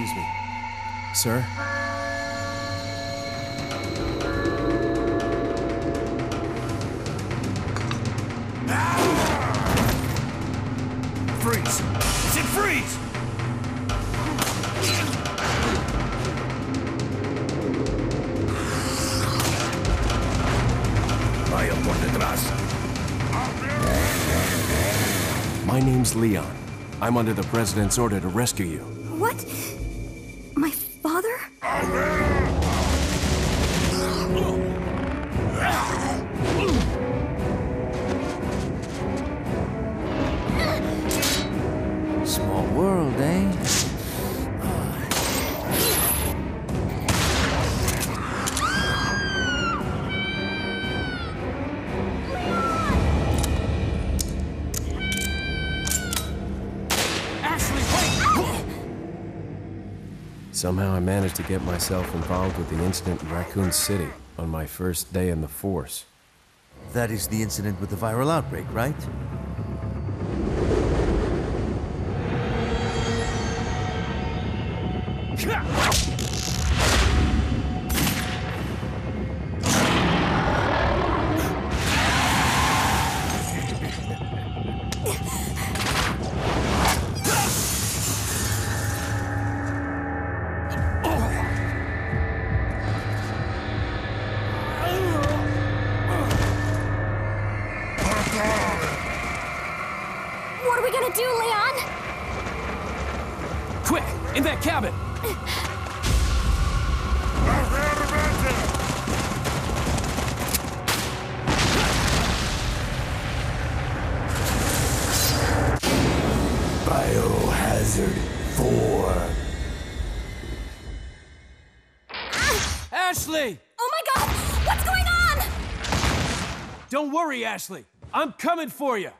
Excuse me. Sir? Freeze! It's in freeze! Vaya por detrás. My name's Leon. I'm under the President's order to rescue you. What? My father? Small world, Somehow I managed to get myself involved with the incident in Raccoon City on my first day in the Force. That is the incident with the viral outbreak, right? Gonna do, Leon? Quick! In that cabin! Biohazard 4. Ashley! Oh my god! What's going on? Don't worry, Ashley. I'm coming for you.